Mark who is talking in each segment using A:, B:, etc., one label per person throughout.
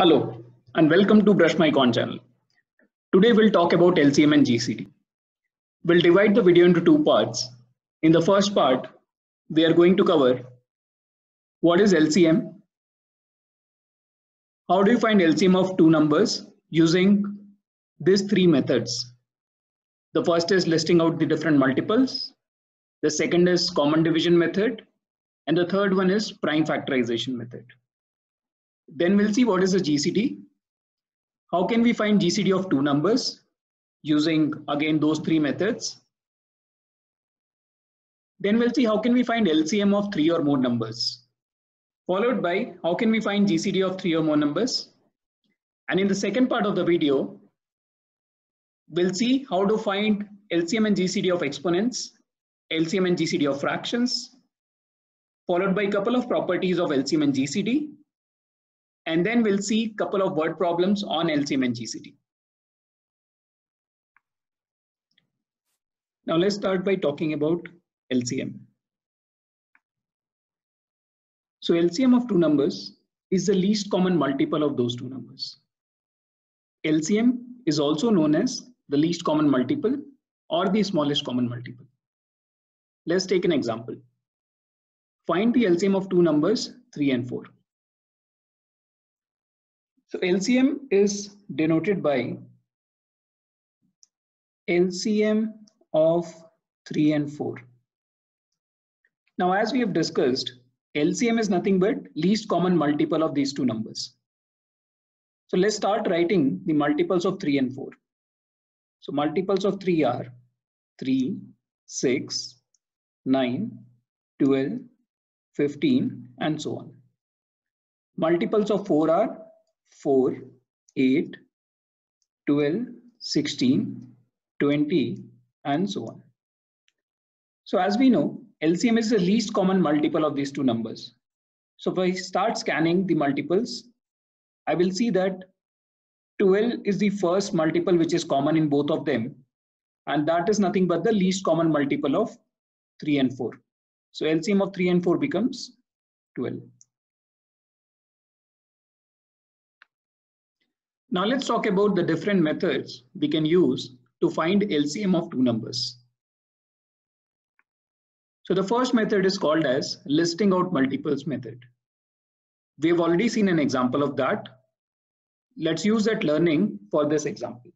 A: Hello and welcome to Brush My Quant channel. Today we'll talk about LCM and GCD. We'll divide the video into two parts. In the first part, we are going to cover what is LCM, how do you find LCM of two numbers using these three methods. The first is listing out the different multiples. The second is common division method. And the third one is prime factorization method. Then we'll see what is a GCD. How can we find GCD of two numbers using again those three methods. Then we'll see how can we find LCM of three or more numbers. Followed by how can we find GCD of three or more numbers. And in the second part of the video, we'll see how to find LCM and GCD of exponents, LCM and GCD of fractions, followed by a couple of properties of LCM and GCD, and then we'll see a couple of word problems on LCM and GCD. Now let's start by talking about LCM. So LCM of two numbers is the least common multiple of those two numbers. LCM is also known as the least common multiple or the smallest common multiple. Let's take an example. Find the LCM of two numbers 3 and 4. So LCM is denoted by LCM of 3 and 4. Now, as we have discussed, LCM is nothing but least common multiple of these two numbers. So let's start writing the multiples of 3 and 4. So multiples of 3 are 3, 6, 9, 12, 15, and so on. Multiples of 4 are 4, 8, 12, 16, 20, and so on. So as we know, LCM is the least common multiple of these two numbers. So if I start scanning the multiples, I will see that 12 is the first multiple which is common in both of them. And that is nothing but the least common multiple of 3 and 4. So LCM of 3 and 4 becomes 12. Now let's talk about the different methods we can use to find LCM of two numbers. So the first method is called as listing out multiples method. We have already seen an example of that. Let's use that learning for this example.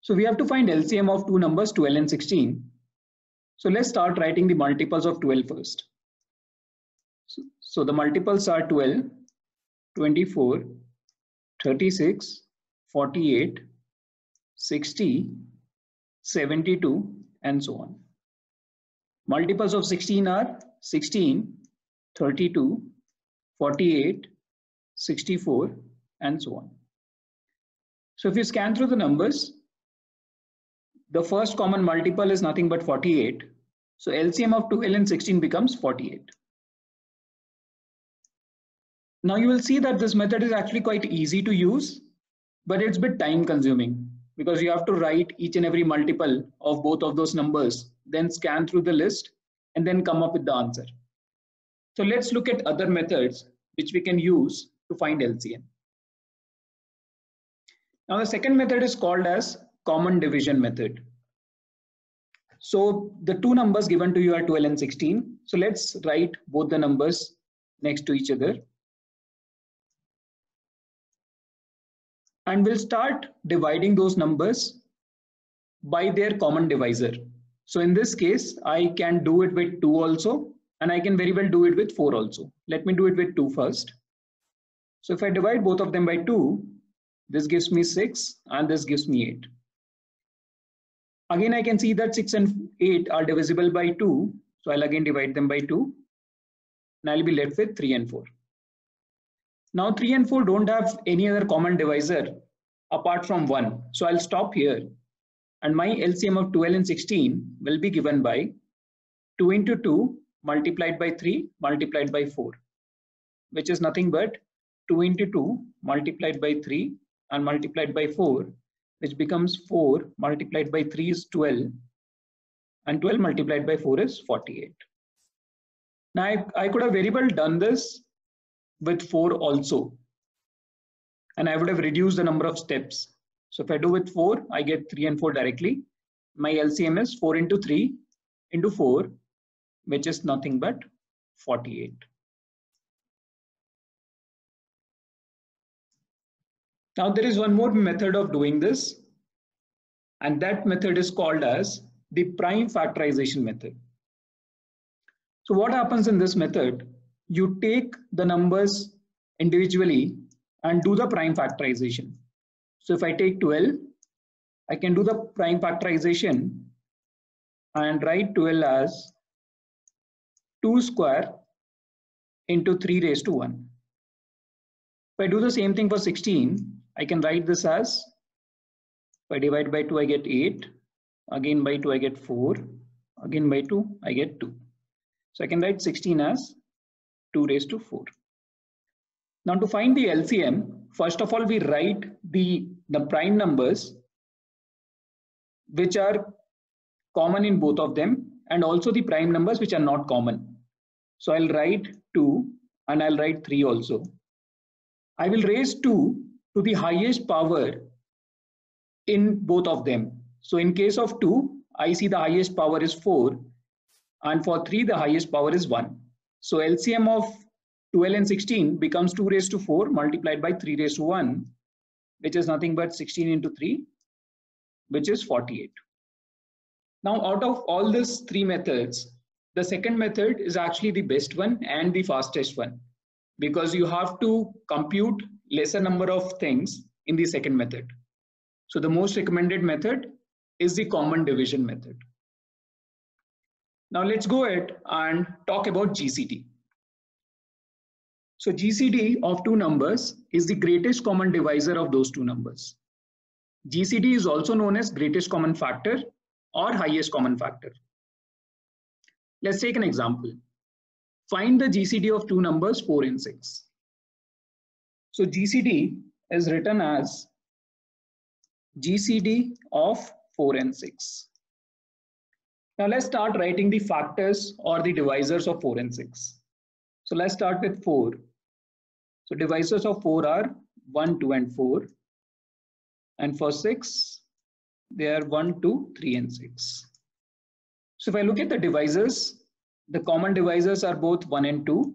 A: So we have to find LCM of two numbers 12 and 16. So let's start writing the multiples of 12 first. So, so the multiples are 12, 24, 36, 48, 60, 72, and so on. Multiples of 16 are 16, 32, 48, 64, and so on. So if you scan through the numbers, the first common multiple is nothing but 48. So LCM of 12 and 16 becomes 48. Now you will see that this method is actually quite easy to use, but it's a bit time consuming because you have to write each and every multiple of both of those numbers, then scan through the list and then come up with the answer. So let's look at other methods which we can use to find LCM. Now the second method is called as common division method. So the two numbers given to you are 12 and 16. So let's write both the numbers next to each other. And we'll start dividing those numbers by their common divisor. So in this case, I can do it with 2 also, and I can very well do it with 4 also. Let me do it with 2 first. So if I divide both of them by 2, this gives me 6 and this gives me 8. Again, I can see that 6 and 8 are divisible by 2. So I'll again divide them by 2. And I'll be left with 3 and 4. Now 3 and 4 don't have any other common divisor apart from 1. So I'll stop here. And my LCM of 12 and 16 will be given by 2 into 2 multiplied by 3 multiplied by 4, which is nothing but 2 into 2 multiplied by 3 and multiplied by 4, which becomes 4 multiplied by 3 is 12 and 12 multiplied by 4 is 48. Now I, I could have very well done this with 4 also. and I would have reduced the number of steps. So if I do with 4, I get 3 and 4 directly. My LCM is 4 into 3 into 4, which is nothing but 48. Now there is one more method of doing this, and that method is called as the prime factorization method. So what happens in this method? You take the numbers individually and do the prime factorization. So if I take 12, I can do the prime factorization and write 12 as 2 square into 3 raised to 1. If I do the same thing for 16, I can write this as if I divide by 2 I get 8 again by 2 I get 4 again by 2 I get 2 so I can write 16 as 2 raised to 4 now to find the LCM first of all we write the the prime numbers which are common in both of them and also the prime numbers which are not common so I'll write 2 and I'll write 3 also I will raise 2 to the highest power in both of them. So in case of 2, I see the highest power is 4 and for 3 the highest power is 1. So LCM of 12 and 16 becomes 2 raised to 4 multiplied by 3 raised to 1 which is nothing but 16 into 3 which is 48. Now out of all these three methods, the second method is actually the best one and the fastest one because you have to compute lesser number of things in the second method. So the most recommended method is the common division method. Now let's go ahead and talk about GCD. So GCD of two numbers is the greatest common divisor of those two numbers. GCD is also known as greatest common factor or highest common factor. Let's take an example. Find the GCD of two numbers 4 and 6. So GCD is written as GCD of 4 and 6. Now let's start writing the factors or the divisors of 4 and 6. So let's start with 4. So divisors of 4 are 1, 2 and 4. And for 6, they are 1, 2, 3 and 6. So if I look at the divisors, the common divisors are both 1 and 2.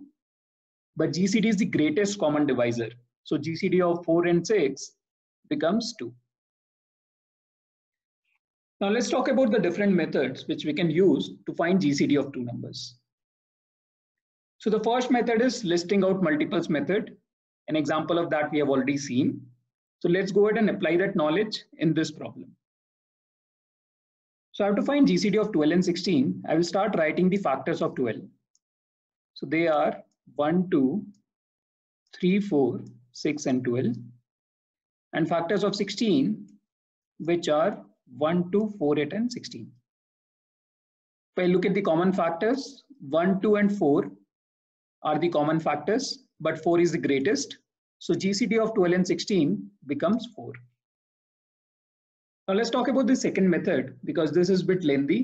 A: But GCD is the greatest common divisor. So GCD of 4 and 6 becomes 2. Now let's talk about the different methods which we can use to find GCD of two numbers. So the first method is listing out multiples method. An example of that we have already seen. So let's go ahead and apply that knowledge in this problem. So I have to find GCD of 12 and 16. I will start writing the factors of 12. So they are 1, 2, 3, 4, 6 and 12 and factors of 16 which are 1 2 4 8 and 16 if i look at the common factors 1 2 and 4 are the common factors but 4 is the greatest so gcd of 12 and 16 becomes 4 now let's talk about the second method because this is a bit lengthy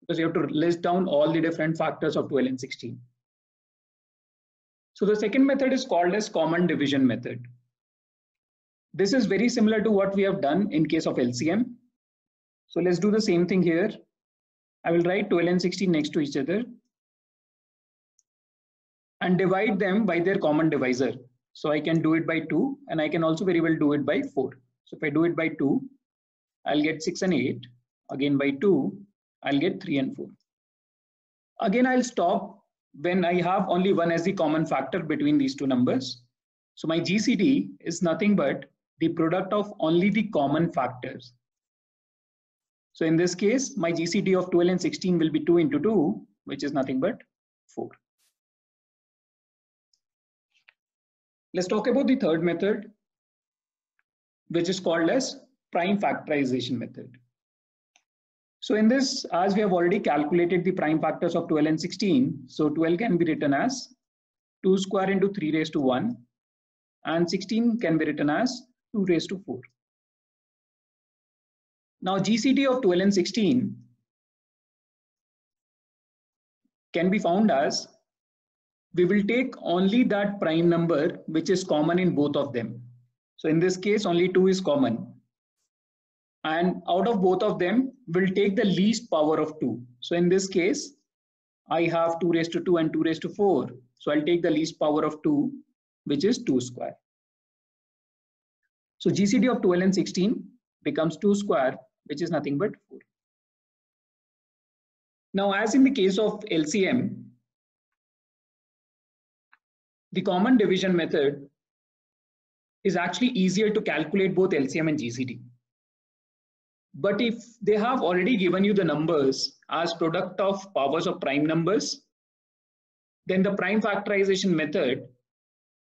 A: because you have to list down all the different factors of 12 and 16 so the second method is called as common division method. This is very similar to what we have done in case of LCM. So let's do the same thing here. I will write 12 and 16 next to each other and divide them by their common divisor. So I can do it by 2 and I can also very well do it by 4. So if I do it by 2, I'll get 6 and 8. Again by 2, I'll get 3 and 4. Again, I'll stop when I have only one as the common factor between these two numbers. So my GCD is nothing but the product of only the common factors. So in this case, my GCD of 12 and 16 will be 2 into 2, which is nothing but 4. Let's talk about the third method, which is called as prime factorization method. So in this, as we have already calculated the prime factors of 12 and 16, so 12 can be written as 2 square into 3 raised to 1 and 16 can be written as 2 raised to 4. Now GCD of 12 and 16 can be found as we will take only that prime number which is common in both of them. So in this case, only 2 is common. And out of both of them, we'll take the least power of 2. So in this case, I have 2 raised to 2 and 2 raised to 4. So I'll take the least power of 2, which is 2 square. So GCD of 12 and 16 becomes 2 square, which is nothing but 4. Now, as in the case of LCM, the common division method is actually easier to calculate both LCM and GCD. But if they have already given you the numbers as product of powers of prime numbers, then the prime factorization method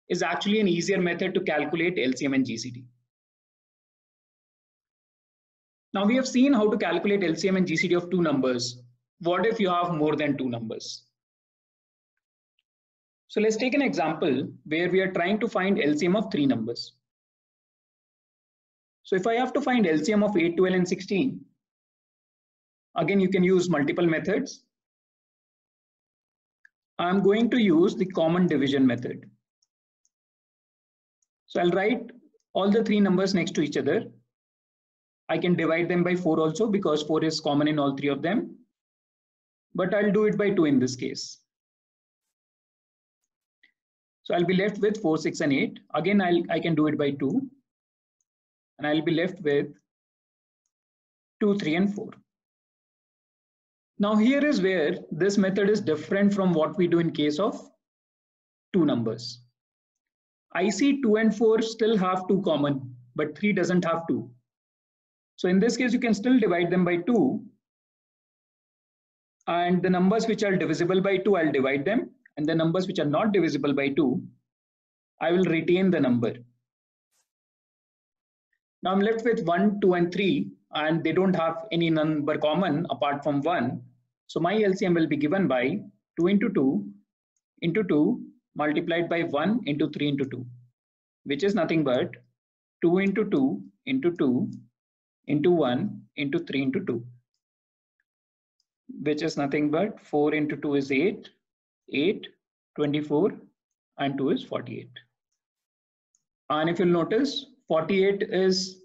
A: is actually an easier method to calculate LCM and GCD. Now we have seen how to calculate LCM and GCD of two numbers. What if you have more than two numbers? So let's take an example where we are trying to find LCM of three numbers. So if I have to find LCM of 8, 12 and 16, again you can use multiple methods. I'm going to use the common division method. So I'll write all the three numbers next to each other. I can divide them by 4 also because 4 is common in all three of them. But I'll do it by 2 in this case. So I'll be left with 4, 6 and 8. Again, I'll, I can do it by 2. And I'll be left with 2, 3 and 4. Now here is where this method is different from what we do in case of two numbers. I see 2 and 4 still have 2 common, but 3 doesn't have 2. So in this case, you can still divide them by 2. And the numbers which are divisible by 2, I'll divide them and the numbers which are not divisible by 2, I will retain the number. Now I'm left with 1, 2 and 3 and they don't have any number common apart from 1. So my LCM will be given by 2 into 2 into 2 multiplied by 1 into 3 into 2 which is nothing but 2 into 2 into 2 into 1 into 3 into 2 which is nothing but 4 into 2 is 8 8, 24, and 2 is 48. And if you'll notice, 48 is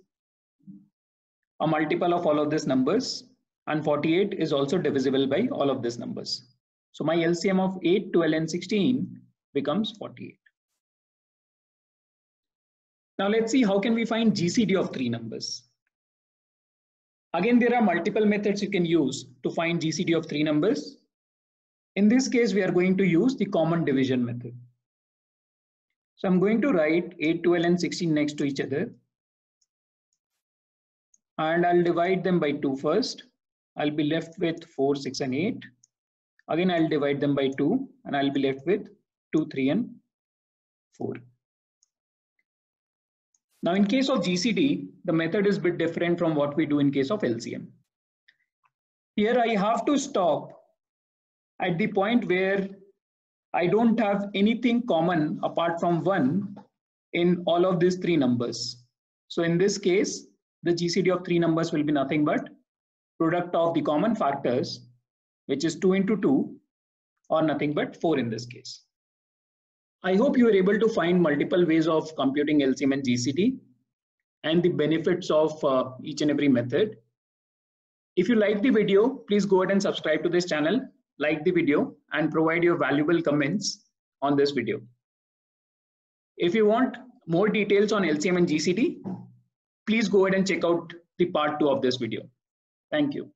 A: a multiple of all of these numbers, and 48 is also divisible by all of these numbers. So my LCM of 8, 12, and 16 becomes 48. Now let's see how can we find GCD of three numbers. Again, there are multiple methods you can use to find GCD of three numbers. In this case, we are going to use the common division method. So I'm going to write 8, 12 and 16 next to each other. And I'll divide them by 2 first. I'll be left with 4, 6 and 8. Again, I'll divide them by 2 and I'll be left with 2, 3 and 4. Now in case of GCD, the method is a bit different from what we do in case of LCM. Here I have to stop at the point where I don't have anything common apart from one in all of these three numbers. So in this case, the GCD of three numbers will be nothing but product of the common factors, which is 2 into 2, or nothing but 4 in this case. I hope you are able to find multiple ways of computing LCM and GCD and the benefits of uh, each and every method. If you like the video, please go ahead and subscribe to this channel like the video and provide your valuable comments on this video. If you want more details on LCM and GCD, please go ahead and check out the part two of this video. Thank you.